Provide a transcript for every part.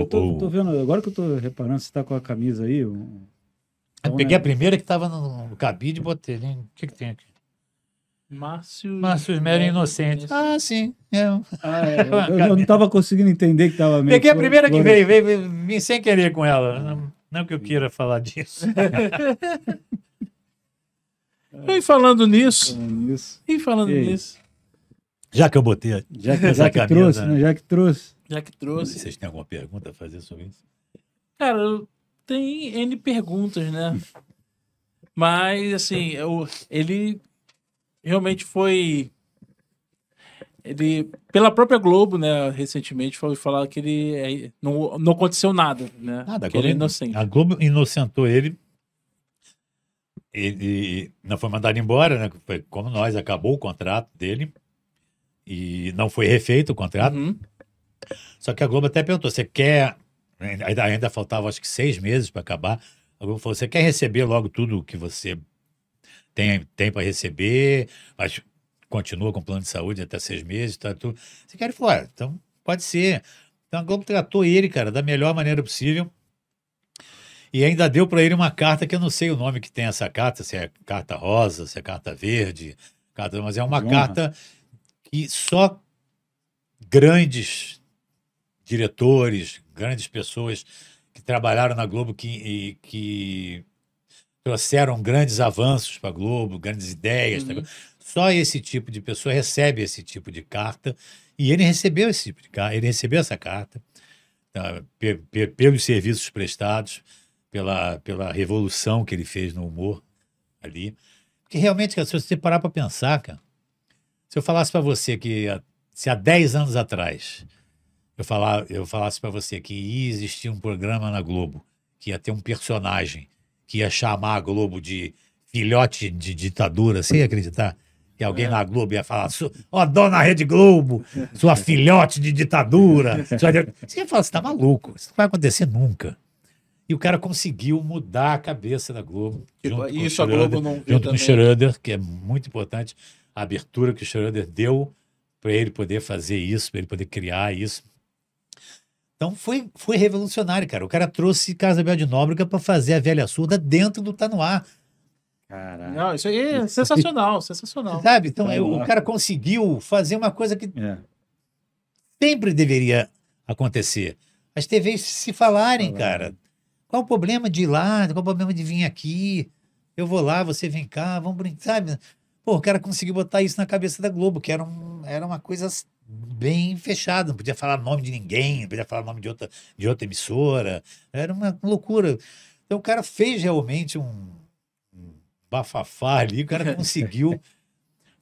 Eu tô, tô vendo, agora que eu tô reparando, você tá com a camisa aí. Um... Eu peguei a primeira que tava no, no cabide e botei. O que, que tem aqui? Márcio. Márcio Mero Inocente. Ah, sim. É. Ah, é. Eu, eu não estava conseguindo entender que estava meio. Peguei a primeira que veio, veio, veio, vim sem querer com ela. Não, não que eu queira falar disso. e falando nisso. Falando nisso. E falando E nisso. Já que eu botei Já que, já que camisa, trouxe, né? Já que trouxe. Já que trouxe. vocês têm alguma pergunta a fazer sobre isso. Cara, tem N perguntas, né? Mas, assim, eu, ele realmente foi. Ele, pela própria Globo, né, recentemente, foi falar que ele é- não, não aconteceu nada, né? Nada, que ele é inocente. A Globo inocentou ele. Ele não foi mandado embora, né? Foi como nós, acabou o contrato dele. E não foi refeito o contrato. Uhum. Só que a Globo até perguntou: você quer. Ainda, ainda faltava acho que seis meses para acabar. A Globo falou: você quer receber logo tudo que você tem, tem para receber, mas continua com plano de saúde até seis meses, tá tudo. Você quer? Falou: "Ah, então pode ser. Então a Globo tratou ele, cara, da melhor maneira possível. E ainda deu para ele uma carta que eu não sei o nome que tem essa carta, se é carta rosa, se é carta verde, carta, mas é uma carta que só grandes diretores, grandes pessoas que trabalharam na Globo que, e, que trouxeram grandes avanços para a Globo, grandes ideias. Uhum. Só esse tipo de pessoa recebe esse tipo de carta. E ele recebeu esse tipo de carta, ele recebeu essa carta tá, pe- pe- pelos serviços prestados, pela, pela revolução que ele fez no humor ali. Porque realmente, cara, se você parar para pensar, cara, se eu falasse para você que se há 10 anos atrás eu, falar, eu falasse para você que ia existir um programa na Globo, que ia ter um personagem que ia chamar a Globo de filhote de ditadura, você ia acreditar? Que alguém na Globo ia falar, "Su- ó, dona Rede Globo, sua filhote de ditadura. sua de-" Você ia falar, você tá maluco, isso não vai acontecer nunca. E o cara conseguiu mudar a cabeça da Globo. Junto com isso a Schroeder, Globo não viu Junto com também. o Schroeder, que é muito importante, a abertura que o Schroeder deu para ele poder fazer isso, para ele poder criar isso. Então foi, foi revolucionário, cara. O cara trouxe Casa Bel de Nóbrega para fazer a velha surda dentro do Tá No Ar. Caraca. Não, isso aí é sensacional, sensacional. Sabe? Então Tá é, o Ar. cara conseguiu fazer uma coisa que É. sempre deveria acontecer. As TVs se falarem, Falarem. cara. Qual o problema de ir lá? Qual o problema de vir aqui? Eu vou lá, você vem cá, vamos brincar, sabe? Pô, o cara conseguiu botar isso na cabeça da Globo, que era, um, era uma coisa bem fechada, não podia falar nome de ninguém, não podia falar nome de outra, de outra emissora, era uma loucura. Então o cara fez realmente um, um bafafá ali, o cara conseguiu.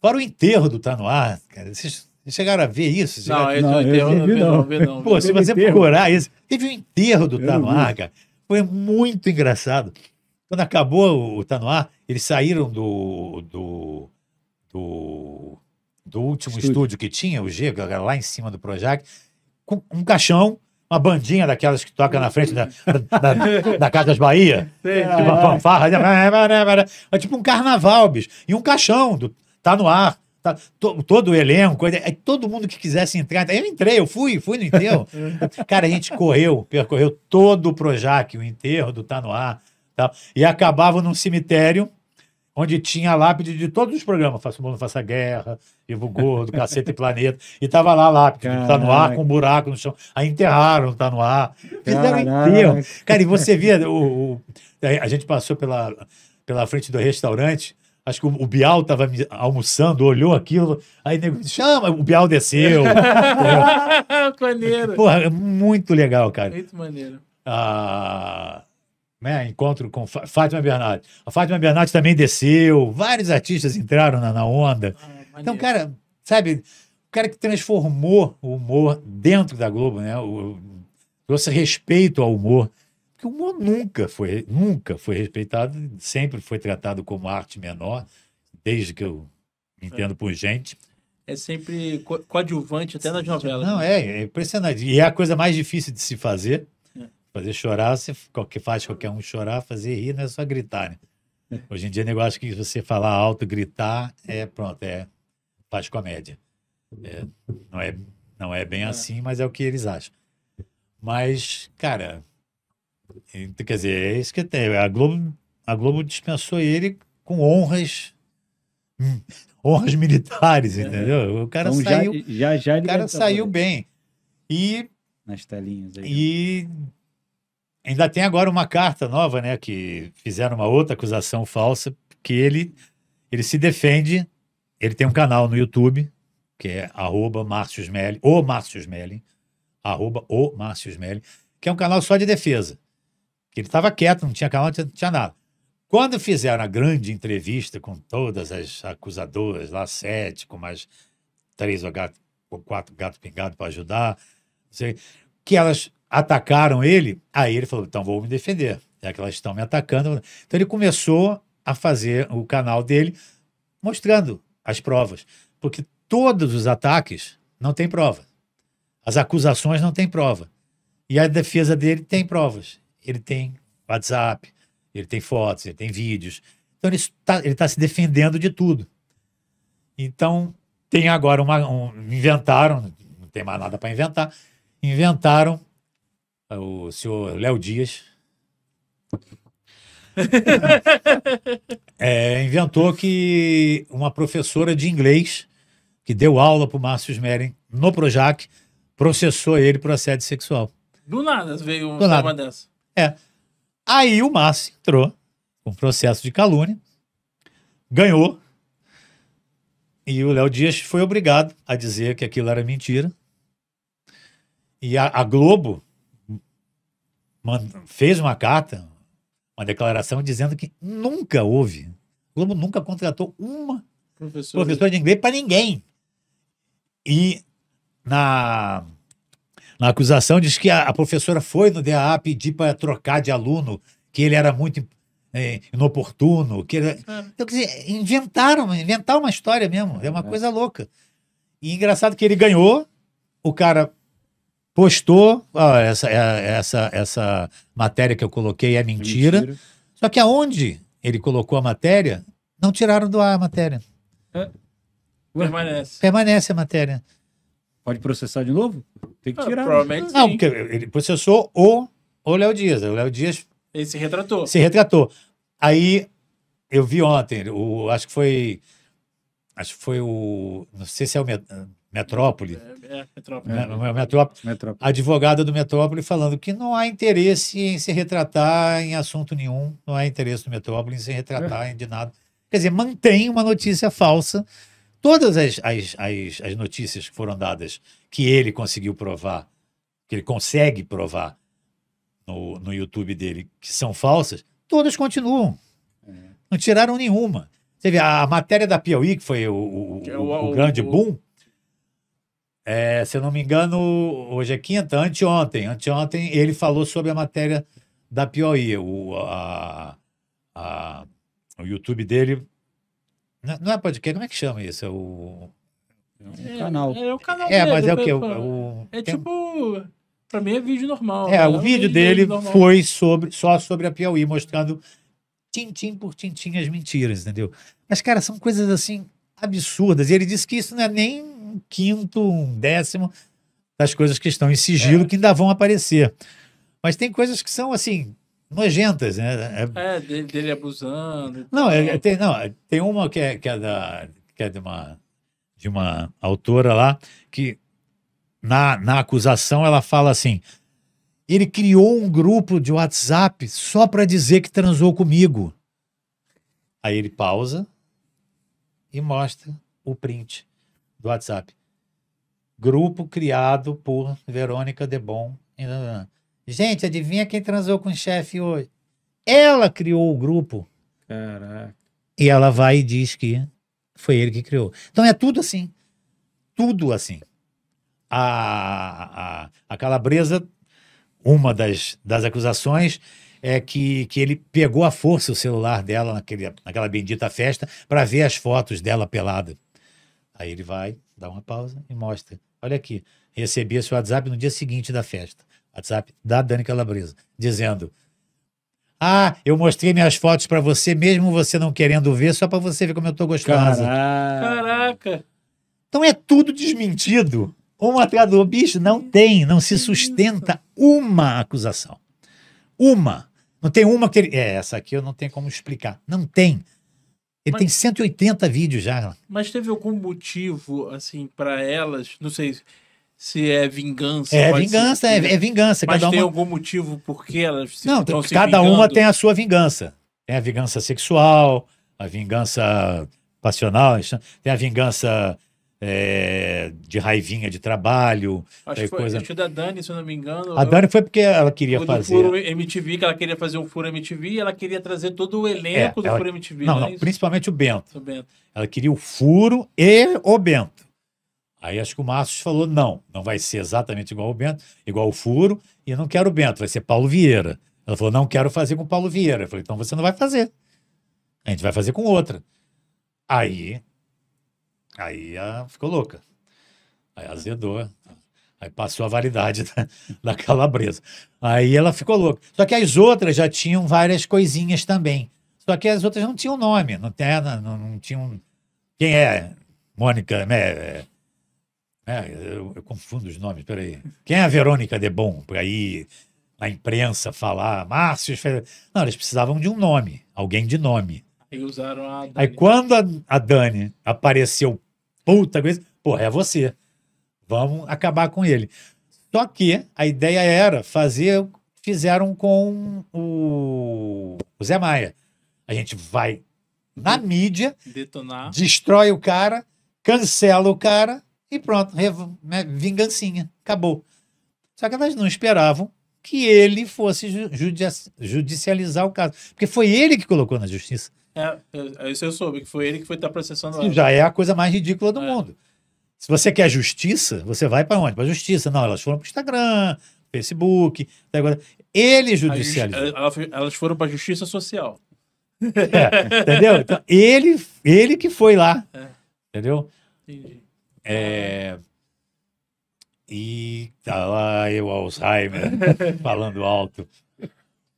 Para o enterro do Tá No Ar, cara, vocês chegaram a ver isso? Não, chegaram- Não, não, eu enterro, vi, não, vi não. vi não. Pô, se você enterro. procurar isso, teve um enterro do Eu Tá No. Ar, cara. Foi muito engraçado. Quando acabou o Tá No Ar, eles saíram do, do, do, do último Estúdio. estúdio. que tinha, o G, lá em cima do Projac, com um caixão, uma bandinha daquelas que toca na frente da, da, da Casas Bahia, tipo uma fanfarra, é tipo um carnaval, bicho, e um caixão, do, tá no ar, tá, to- todo o elenco, todo mundo que quisesse entrar, eu entrei, eu fui, fui no enterro, cara, a gente correu, percorreu todo o Projac, o enterro do Tá No Ar, tal, e acabava num cemitério, onde tinha a lápide de todos os programas, Faça o Mundo, Faça a Guerra, Ivo Gordo, Caceta e Planeta, e tava lá a lápide, do Tá No Ar, Caraca. com um buraco no chão, aí enterraram, Tá No Ar, fizeram Caraca. enterro, Cara, e você via, o, o- a gente passou pela, pela frente do restaurante, acho que o, Bial estava almoçando, olhou aquilo, aí nego, chama, o Bial desceu. maneiro. Porra, é muito legal, cara. Muito maneiro. Ah, né, encontro com Fá- Fátima Bernardes. A Fátima Bernardes também desceu, vários artistas entraram na, na onda. Ah, Então, cara, sabe, o cara que transformou o humor dentro da Globo, né? O, trouxe respeito ao humor. Porque o humor nunca foi, nunca foi respeitado, sempre foi tratado como arte menor, desde que eu entendo por gente. É sempre co- coadjuvante, até nas novelas. Não, né? é, é impressionante. E é a coisa mais difícil de se fazer. É. Fazer chorar, você qualquer, faz qualquer um chorar, fazer rir, não é só gritar, né? Hoje em dia, o negócio que você falar alto, gritar, é pronto, é faz comédia. É, não, é, não é bem É. assim, mas é o que eles acham. Mas, cara, quer dizer, é isso que tem. A Globo, a Globo dispensou ele com honras, hum, honras militares, entendeu? O cara Então já, saiu, já, já o ele cara saiu bem. E nas telinhas aí. e ainda tem agora uma carta nova, né? Que fizeram uma outra acusação falsa, que ele, ele se defende. Ele tem um canal no YouTube, que é arroba Márcio Smelling, o Márcio Smelling, arroba o Márcio que é um canal só de defesa. Que ele estava quieto, não tinha canal, não tinha, não tinha nada. Quando fizeram a grande entrevista com todas as acusadoras, lá sete, com mais três ou gato, ou quatro gatos pingados para ajudar, sei, que elas atacaram ele, aí ele falou: então vou me defender, já que elas estão me atacando. Então ele começou a fazer o canal dele mostrando as provas, porque todos os ataques não têm prova, as acusações não têm prova, e a defesa dele tem provas. Ele tem WhatsApp, ele tem fotos, ele tem vídeos. Então ele está tá se defendendo de tudo. Então tem agora uma. Um, inventaram, não tem mais nada para inventar, inventaram o senhor Léo Dias. É, inventou que uma professora de inglês que deu aula para o Márcio Smelling no Projac processou ele por assédio sexual. Do nada veio Do nada. uma dessa. Aí o Márcio entrou com processo de calúnia, ganhou, e o Léo Dias foi obrigado a dizer que aquilo era mentira. E a, a Globo fez uma carta, uma declaração dizendo que nunca houve. A Globo nunca contratou uma Professor. professor de inglês para ninguém. E na, na acusação diz que a, a professora foi no DAA pedir para trocar de aluno, que ele era muito eh, inoportuno. Que ele... É. Então, quer dizer, inventaram, inventaram uma história mesmo. É uma coisa louca. E engraçado que ele ganhou, o cara postou, ó, essa, é- essa, essa matéria que eu coloquei é mentira. Só que aonde ele colocou a matéria, não tiraram do ar a matéria. Ué, Permanece. Permanece a matéria. Pode processar de novo? Tem que Ah, tirar. provavelmente Não, sim. porque ele processou o, o Léo Dias. O Léo Dias Ele se retratou. se retratou. Aí eu vi ontem, o, acho que foi. Acho que foi o. Não sei se é o Metrópole. É, é, Metrópole. o Metrópole advogada do Metrópole falando que não há interesse em se retratar em assunto nenhum, não há interesse do Metrópole em se retratar em de nada. Quer dizer, mantém uma notícia falsa. Todas as, as, as, as notícias que foram dadas que ele conseguiu provar, que ele consegue provar no, no YouTube dele, que são falsas, todas continuam. Não tiraram nenhuma. Você vê, a matéria da Piauí, que foi o, o, é o- o- o grande o- boom, é, se eu não me engano, hoje é quinta, anteontem. Anteontem ele falou sobre a matéria da Piauí. O, a, a- o YouTube dele. Não não é podcast, como é que chama isso? É o. Um canal. É, o canal É, dele, mas é o quê? O, o- É tem- tipo. Pra mim é vídeo normal. É, né? o vídeo dele foi sobre, só sobre a Piauí, mostrando tintim por tintim as mentiras, entendeu? Mas, cara, são coisas assim absurdas. E ele disse que isso não é nem um quinto, um décimo das coisas que estão em sigilo que ainda vão aparecer. Mas tem coisas que são, assim, nojentas, né? É- É, dele, dele abusando. não, é- é- tem, não, é- tem uma que é, que é, da, que é de, uma, de uma autora lá que na, na acusação ela fala assim: ele criou um grupo de WhatsApp só para dizer que transou comigo. Aí ele pausa e mostra o print do WhatsApp. Grupo criado por Verônica Debon. Gente, adivinha quem transou com o chefe hoje? Ela criou o grupo. Caraca. E ela vai e diz que foi ele que criou. Então é tudo assim. Tudo assim. A, a, a Calabresa, uma das, das acusações é que, que ele pegou à força o celular dela naquele, naquela bendita festa para ver as fotos dela pelada. Aí ele vai, dá uma pausa e mostra. Olha aqui, recebi esse WhatsApp no dia seguinte da festa. WhatsApp da Dani Calabresa, dizendo: Ah, eu mostrei minhas fotos para você, mesmo você não querendo ver, só para você ver como eu tô gostosa. Caraca. Caraca. Então é tudo desmentido Um atrás do. Bicho, não tem, não se sustenta uma acusação. Uma. Não tem uma que ele. É, essa aqui eu não tenho como explicar. Não tem. Ele Mas- tem 180 vídeos já. Mas teve algum motivo, assim, pra elas? Não sei se é vingança. É vingança, ser- é, é vingança. Mas cada tem uma... algum motivo por que elas se Não, estão se cada vingando? uma tem a sua vingança. Tem a vingança sexual, a vingança passional, tem a vingança é, de raivinha de trabalho. Acho tem que foi coisa- acho da Dani, se eu não me engano. A Dani foi porque ela queria o fazer. Furo MTV, que ela queria fazer um Furo MTV e ela queria trazer todo o elenco É, do ela- Furo MTV. Não, é não, principalmente o Bento. Tô vendo. Ela queria o furo e o Bento. Aí acho que o Márcio falou: não, não vai ser exatamente igual o Bento, igual o furo, e eu não quero o Bento, vai ser Paulo Vieira. Ela falou: não quero fazer com o Paulo Vieira. Eu falei: então você não vai fazer. A gente vai fazer com outra. Aí. Aí ela ficou louca. Aí azedou. Aí passou a validade da, da calabresa. Aí ela ficou louca. Só que as outras já tinham várias coisinhas também. Só que as outras não tinham nome, não, tem, não, não tinham. Quem é? Mônica, né? É, é, eu, eu confundo os nomes, peraí. Quem é a Verônica de Bom? Por aí, na imprensa, falar, Márcio. Fe-" Não, eles precisavam de um nome, alguém de nome. Aí usaram a Dani. Aí quando a, a Dani apareceu, puta coisa, porra, é você. Vamos acabar com ele. Só que a ideia era fazer, fizeram com o, o Zé Maia. A gente vai na mídia, Detonar. destrói o cara, cancela o cara e pronto, né, vingancinha, acabou. Só que elas não esperavam que ele fosse ju- judici- judicializar o caso, porque foi ele que colocou na justiça. É, é, isso eu soube, que foi ele que foi estar processando Isso ela. já é a coisa mais ridícula do É. mundo. Se você quer justiça, você vai para onde? Para justiça. Não, elas foram para Instagram, Facebook. até agora. Ele justi- judicializou. foi- Elas foram para a Justiça Social. É, entendeu? Então, ele, ele que foi lá. É. Entendeu? Entendi. É, E tá lá eu, Alzheimer, falando alto.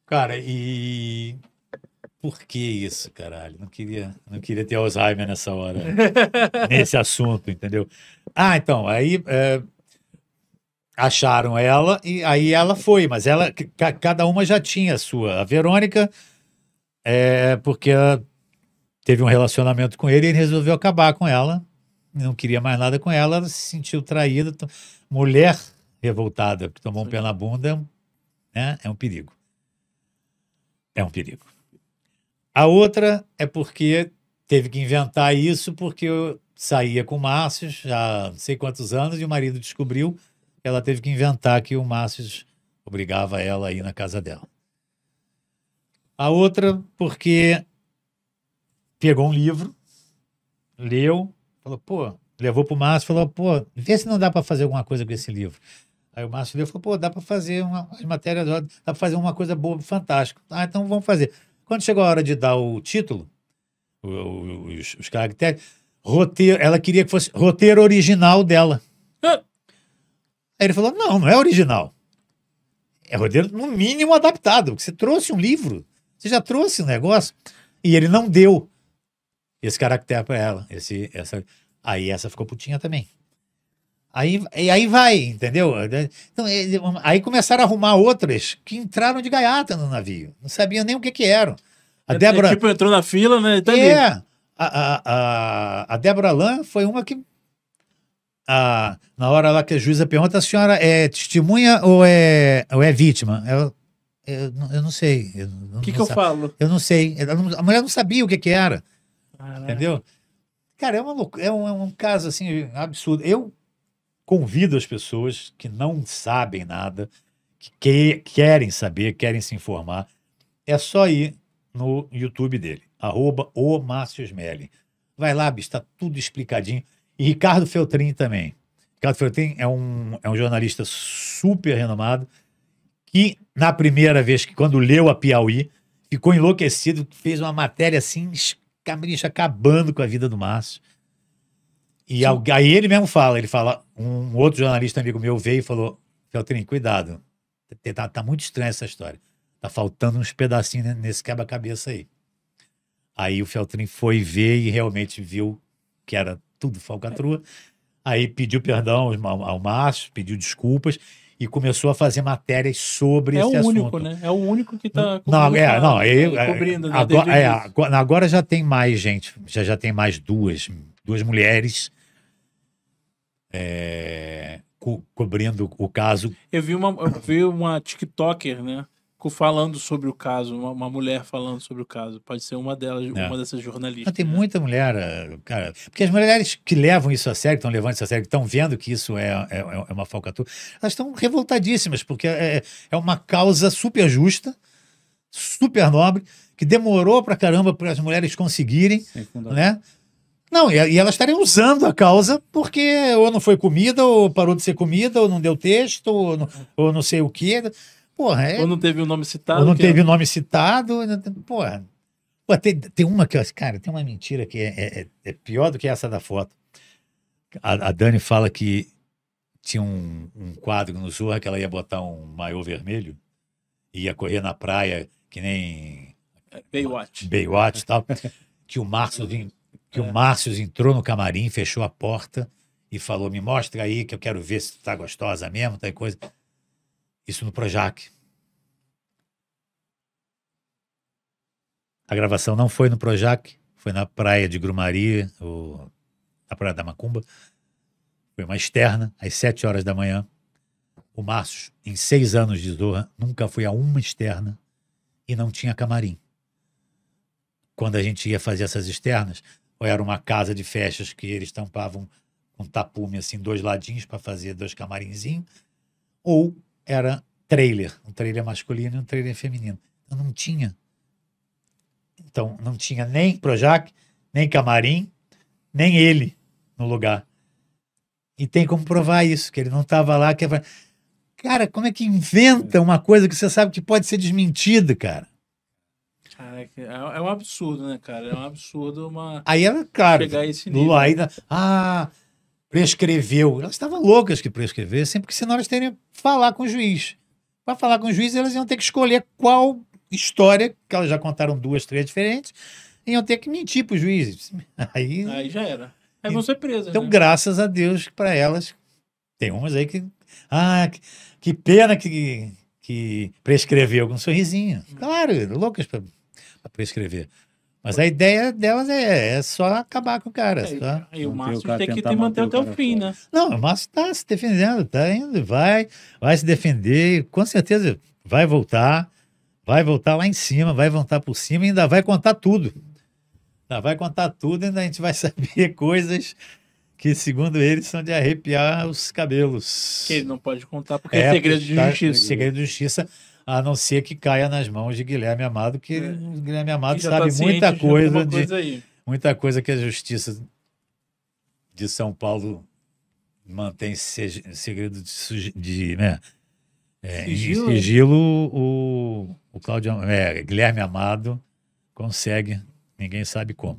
Cara, e. Por que isso, caralho? Não queria, não queria ter Alzheimer nessa hora, nesse assunto, entendeu? Ah, então, aí é, acharam ela e aí ela foi, mas ela, ca- cada uma já tinha a sua. A Verônica, é, porque ela teve um relacionamento com ele e ele resolveu acabar com ela não queria mais nada com ela, ela se sentiu traída. Mulher revoltada, que tomou um pé na bunda, né, é um perigo. É um perigo. A outra é porque teve que inventar isso porque eu saía com o Márcio já não sei quantos anos e o marido descobriu que ela teve que inventar que o Márcio obrigava ela a ir na casa dela. A outra porque pegou um livro, leu, Falou, pô, levou pro Márcio, falou, pô, vê se não dá para fazer alguma coisa com esse livro. Aí o Márcio leu e falou, pô, dá para fazer uma as matérias, dá para fazer uma coisa boa, fantástico. Ah, então vamos fazer. Quando chegou a hora de dar o título, os, os caracteres, roteiro, ela queria que fosse roteiro original dela. Ah. Aí ele falou, não, não é original. É roteiro, no mínimo, adaptado, porque você trouxe um livro, você já trouxe um negócio, e ele não deu esse caractere para ela. Esse, essa, aí essa ficou putinha também. Aí, e aí vai, entendeu? Então, aí começaram a arrumar outras que entraram de gaiata no navio. Não sabiam nem o que que eram. A É, Débora... Tipo, entrou na fila, né? Tá. É, a, a, a, a Débora Lan foi uma que. A, na hora lá que a juíza pergunta, a senhora é testemunha ou é, ou é vítima? Eu, eu, não- eu não sei. O que, que eu falo? Eu não sei. Ela não- a mulher não sabia o que, que era. Caraca. Entendeu? Cara, é, uma é, um, é um caso assim absurdo. Eu convido as pessoas que não sabem nada, que, que- querem saber, querem se informar, é só ir no YouTube dele, arroba o Márcio Smelly. Vai lá, bicho, está tudo explicadinho. E Ricardo Feltrin também. Ricardo Feltrin é um, é um jornalista super renomado que, na primeira vez que, quando leu a Piauí, ficou enlouquecido, fez uma matéria assim, escabricha, acabando com a vida do Márcio. E aí ele mesmo fala, ele fala, um outro jornalista amigo meu veio e falou, Feltrin, cuidado, tá, tá muito estranha essa história. Tá faltando uns pedacinhos nesse quebra-cabeça aí. Aí o Feltrin foi ver e realmente viu que era tudo falcatrua. Aí pediu perdão ao, Márcio, pediu desculpas e começou a fazer matérias sobre É esse o assunto. único, né? É o único que tá Não, é, tá não, eu, cobrindo, né, agora, desde o é, agora, agora já tem mais gente, já, já tem mais duas, duas mulheres é, co- cobrindo o caso. Eu vi uma, eu vi uma TikToker, né? Falando sobre o caso, uma, uma mulher falando sobre o caso. Pode ser uma delas, É. uma dessas jornalistas. Mas tem né? muita mulher, eh, cara, porque as mulheres que levam isso a sério, que estão levando isso a sério, que estão vendo que isso é, é, é uma falcatrua, elas estão revoltadíssimas, porque é, é uma causa super justa, super nobre, que demorou pra caramba para as mulheres conseguirem, né? Não, e, e elas estarem usando a causa porque ou não foi comida, ou parou de ser comida, ou não deu texto, ou não, ou não sei o quê. Porra, é, Ou não teve o nome citado. ou não que teve é- o nome citado. né? Porra. Pô, tem, tem uma que, cara, tem uma mentira que é, é- é pior do que essa da foto. A, a Dani fala que tinha um, um quadro no Zorra que ela ia botar um maiô vermelho e ia correr na praia que nem Baywatch. Baywatch e tal, que o Márcio que É. o Márcio entrou no camarim, fechou a porta e falou: "Me mostra aí que eu quero ver se tu tá gostosa mesmo, tal coisa". Isso no Projac. A gravação não foi no Projac, foi na praia de Grumari, ou na praia da Macumba. Foi uma externa, às sete horas da manhã. O Márcio, em seis anos de Zorra, nunca foi a uma externa e não tinha camarim. Quando a gente ia fazer essas externas, ou era uma casa de festas que eles tampavam com tapume assim, dois ladinhos para fazer dois camarinzinhos, ou era trailer, um trailer masculino e um trailer feminino. Então não tinha. Então não tinha nem Projac, nem camarim, nem ele no lugar. E tem como provar isso, que ele não estava lá. Que é... Cara, como é que inventa uma coisa que você sabe que pode ser desmentida, cara? Caraca, é, é um absurdo, né, cara? É um absurdo uma Aí ela, claro, a esse nível. Ainda. Ah, prescreveu. Elas estavam loucas que prescrevessem, porque senão elas teriam que falar com o juiz. Para falar com o juiz, elas iam ter que escolher qual história, que elas já contaram duas, três diferentes, iam ter que mentir para o juiz. Aí, Aí já era. Aí vão ser presas. então, né? graças a Deus, para elas, tem umas aí que. Ah, que, que pena que, que prescreveu com um sorrisinho. Claro, loucas para prescrever. Mas a ideia delas é, é só acabar com o cara. Aí, só. aí o Márcio cara, tem que ter, manter manter o até o fim, né? Não, o Márcio está se defendendo, está indo, vai, vai se defender, com certeza vai voltar, vai voltar lá em cima, vai voltar por cima e ainda vai contar tudo. Ainda vai contar tudo e ainda a gente vai saber coisas que, segundo ele, são de arrepiar os cabelos. Que ele não pode contar porque é, segredo de tá- justiça. Segredo de justiça, a não ser que caia nas mãos de Guilherme Amado, que É. Guilherme Amado sabe tá muita coisa de, coisa aí. muita coisa que a justiça de São Paulo mantém se- segredo de, de, né, é, Sigilo? sigilo, o, o Cláudio, é, Guilherme Amado consegue, ninguém sabe como.